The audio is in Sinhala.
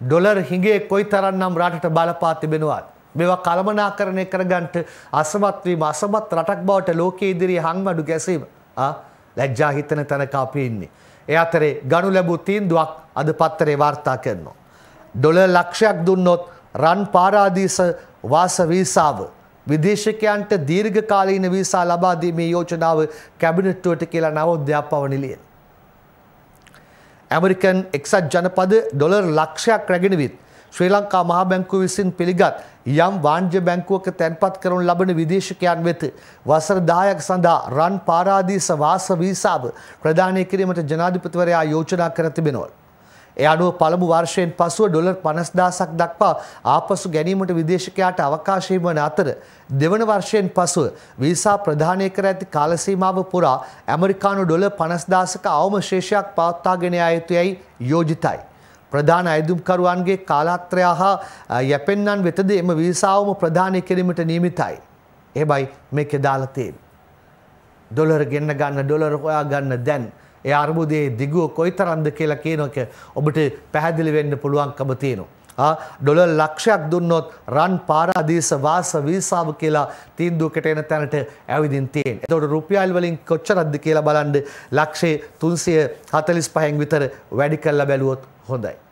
ඩොලර් හිගේ කොයි තරන්නම් රටට බලපා තිබෙනවාද. මෙවා කළමනාකරණය කරගන්ට අසමත්වීම අසමත් රටක් බවට ලෝකයේ ඉදිරියේ හංවඩු ගැසීම ලැජ්ජා හිතන තැනක අපි ඉන්නේ. ඒ අතරේ ගනු ලැබූ තීන්දුවක් අද පත්තරේ වාර්තා කරනවා. ඩොලර් ලක්ෂයක් දුන්නොත් රන් පාරාදීස වාස වීසාව විදේශකයන්ට දීර්ඝකාලීන වීසා ලබා දීමේ යෝජනාව කැබිනට්ටුවට කියලා නවෝද්‍යාප පවනිලියෙන්. ඇමරිකන් එක්සත් ජනපද ඩොලර් ලක්ෂයක් රැගෙනවිත් ශ්‍රී ලංකා මහා බැංකුව විසින් පිළිගත් යම් වාණ්ජ්‍ය බැංකුවක තැන්පත් කරනු ලබන විදේශකයන් වෙත වසර 10ක් සඳහා රන් පාරාදීස වාස වීසාව ප්‍රදානය කිරීමට ජනාධිපතිවරයා යෝජනා කර තිබෙනවා. ඒ අනුව පළමු වර්ෂයෙන් පසුව ඩොලර් 50000ක් දක්වා ආපසු ගැනීමට විදේශකයාට අවකාශය වන අතර දෙවන වර්ෂයෙන් පසුව වීසා ප්‍රදානය කර ඇති කාල සීමාව පුරා ඇමරිකානු ඩොලර් 50000ක අවම ශේෂයක් පවත්වාගෙන යා යුතුයයි යෝජිතයි. ප්‍රධාන අයදුම්කරුවන්ගේ කාලාත්‍රය හා යැපෙන්නන් වෙතද එම වීසාවම ප්‍රධානය කිරීමට නියමිතයි. එබයි මේක දාලතයෙන්. ඩොලර් ගෙන්න්න ගන්න ඩොලර් හොයා ගන්න දැන් ඒ අර්බුදේ දිගුව කොයිතරන්ද කියලා කියනක ඔබට පැහැදිලි වෙන්න පුළුවන්කම තියෙනවා. ඩොලර් ලක්ෂයක් දුන්නොත් රන් පාරාදීස වාස වීසාව කියලා තීන්දුවකට එන තැනට ඇවිදින් තියෙන. එතකොට රුපියල් වලින් කොච්චරක්ද කියලා බලන්න ලක්ෂේ 345න් විතර වැඩි කරලා බැලුවොත් හොඳයි.